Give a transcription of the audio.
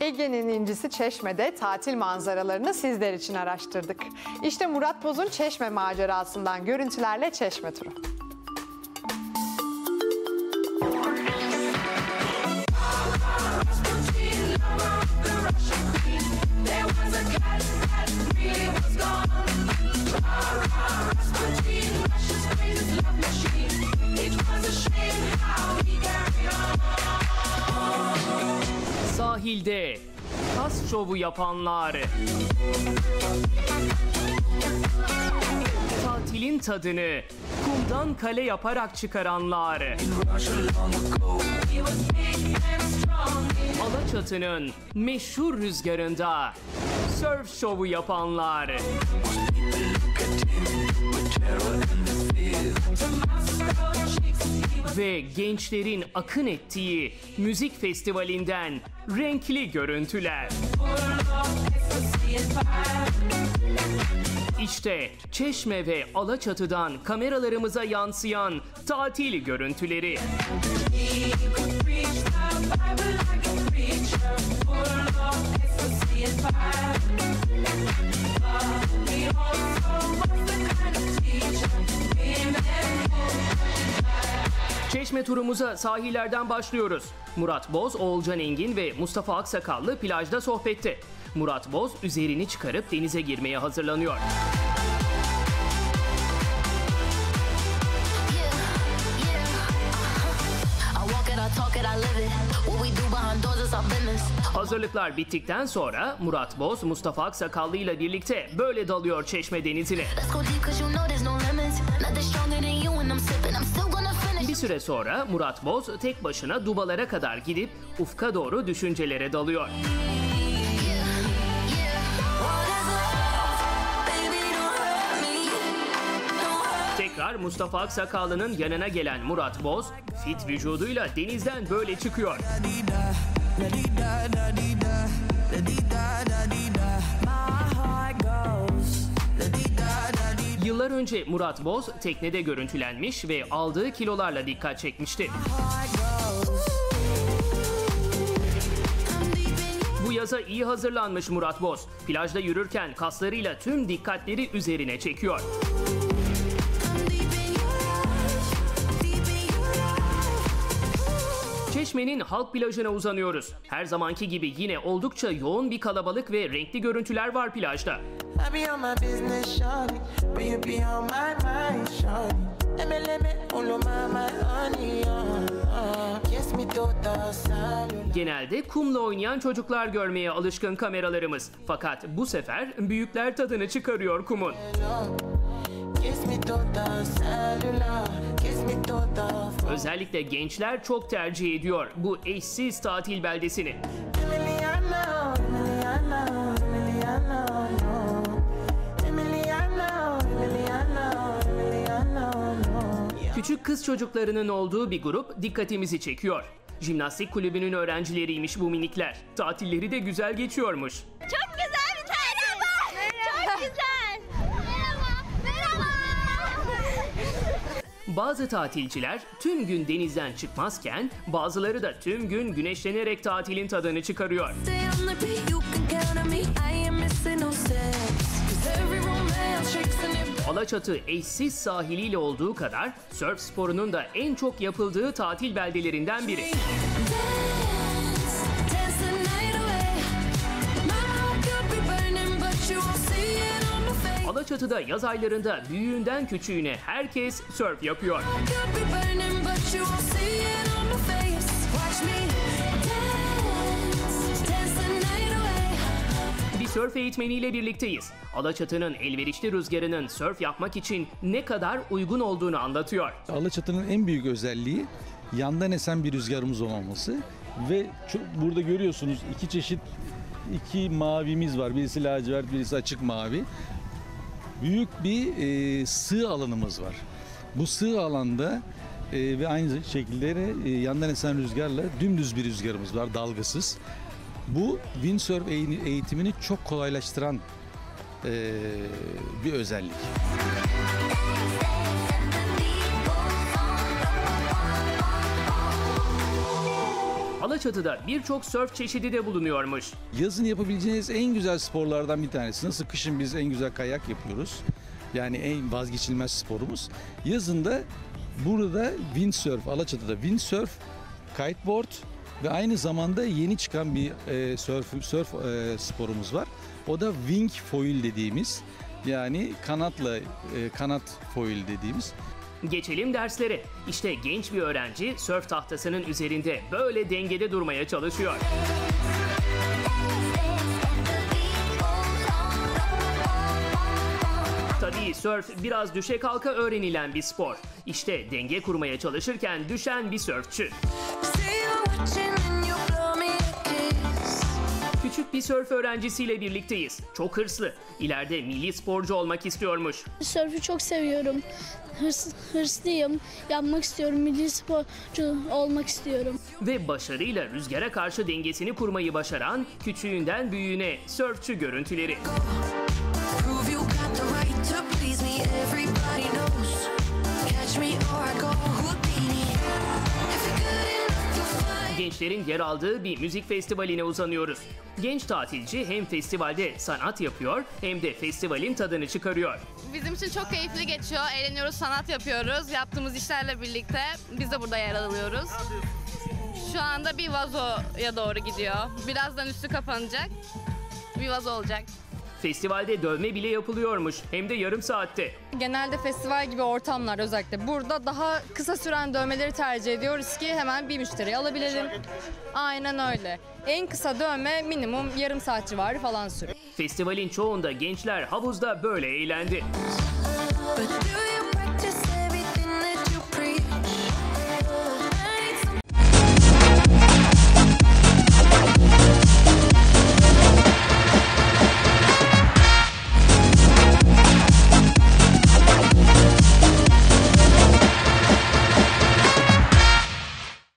Ege'nin incisi Çeşme'de tatil manzaralarını sizler için araştırdık. İşte Murat Boz'un Çeşme macerasından görüntülerle Çeşme turu. Sahilde kas şovu yapanlar. Tatilin tadını kumdan kale yaparak çıkaranlar. Alaçatı'nın meşhur rüzgarında surf şovu yapanlar. Ve gençlerin akın ettiği müzik festivalinden renkli görüntüler. İşte Çeşme ve Alaçatı'dan kameralarımıza yansıyan tatil görüntüleri. Çeşme turumuza sahillerden başlıyoruz. Murat Boz, Oğulcan Engin ve Mustafa Aksakallı plajda sohbette. Murat Boz üzerini çıkarıp denize girmeye hazırlanıyor. Hazırlıklar bittikten sonra Murat Boz, Mustafa Aksakallı ile birlikte böyle dalıyor Çeşme denizine. Bir süre sonra Murat Boz tek başına Dubalara kadar gidip ufka doğru düşüncelere dalıyor. Tekrar Mustafa Aksakallı'nın yanına gelen Murat Boz, fit vücuduyla denizden böyle çıkıyor. Önce Murat Boz teknede görüntülenmiş ve aldığı kilolarla dikkat çekmişti. Bu yaza iyi hazırlanmış Murat Boz. Plajda yürürken kaslarıyla tüm dikkatleri üzerine çekiyor. Çeşme'nin halk plajına uzanıyoruz. Her zamanki gibi yine oldukça yoğun bir kalabalık ve renkli görüntüler var plajda. Uh, uh. Cellular. Genelde kumla oynayan çocuklar görmeye alışkın kameralarımız. Fakat bu sefer büyükler tadını çıkarıyor kumun. Özellikle gençler çok tercih ediyor bu eşsiz tatil beldesini. Küçük kız çocuklarının olduğu bir grup dikkatimizi çekiyor. Jimnastik kulübünün öğrencileriymiş bu minikler. Tatilleri de güzel geçiyormuş. Çok güzel bir Merhaba. Çok güzel. Merhaba. Merhaba. Bazı tatilciler tüm gün denizden çıkmazken bazıları da tüm gün güneşlenerek tatilin tadını çıkarıyor. Alaçatı eşsiz sahiliyle olduğu kadar surf sporunun da en çok yapıldığı tatil beldelerinden biri. Alaçatı'da yaz aylarında büyüğünden küçüğüne herkes surf yapıyor. Bir surf eğitmeniyle birlikteyiz. Alaçatı'nın elverişli rüzgarının surf yapmak için ne kadar uygun olduğunu anlatıyor. Alaçatı'nın en büyük özelliği yandan esen bir rüzgarımız olmaması ve çok, burada görüyorsunuz iki çeşit iki mavimiz var. Birisi lacivert, birisi açık mavi. Büyük bir e, sığ alanımız var. Bu sığ alanda e, ve aynı şekilde de, e, yandan esen rüzgarla dümdüz bir rüzgarımız var, dalgasız. Bu windsurf eği- eğitimini çok kolaylaştıran e, bir özellik. Alaçatı'da birçok sörf çeşidi de bulunuyormuş. Yazın yapabileceğiniz en güzel sporlardan bir tanesi. Nasıl kışın biz en güzel kayak yapıyoruz. Yani en vazgeçilmez sporumuz. Yazın da burada windsurf, Alaçatı'da windsurf, kiteboard ve aynı zamanda yeni çıkan bir e, surf, surf e, sporumuz var. O da wing foil dediğimiz yani kanatla e, kanat foil dediğimiz. Geçelim derslere. İşte genç bir öğrenci sörf tahtasının üzerinde böyle dengede durmaya çalışıyor. Tabii sörf biraz düşe kalka öğrenilen bir spor. İşte denge kurmaya çalışırken düşen bir sörfçü. Küçük bir sörf öğrencisiyle birlikteyiz. Çok hırslı. İleride milli sporcu olmak istiyormuş. Sörfü çok seviyorum. Hırs, hırslıyım. Yapmak istiyorum. Milli sporcu olmak istiyorum. Ve başarıyla rüzgara karşı dengesini kurmayı başaran küçüğünden büyüğüne sörfçü görüntüleri. Gençlerin yer aldığı bir müzik festivaline uzanıyoruz. Genç tatilci hem festivalde sanat yapıyor hem de festivalin tadını çıkarıyor. Bizim için çok keyifli geçiyor. Eğleniyoruz, sanat yapıyoruz. Yaptığımız işlerle birlikte biz de burada yer alıyoruz. Şu anda bir vazoya doğru gidiyor. Birazdan üstü kapanacak. Bir vazo olacak. Festivalde dövme bile yapılıyormuş hem de yarım saatte. Genelde festival gibi ortamlar özellikle burada daha kısa süren dövmeleri tercih ediyoruz ki hemen bir müşteriyi alabilelim. Aynen öyle. En kısa dövme minimum yarım saat civarı falan sürüyor. Festivalin çoğunda gençler havuzda böyle eğlendi.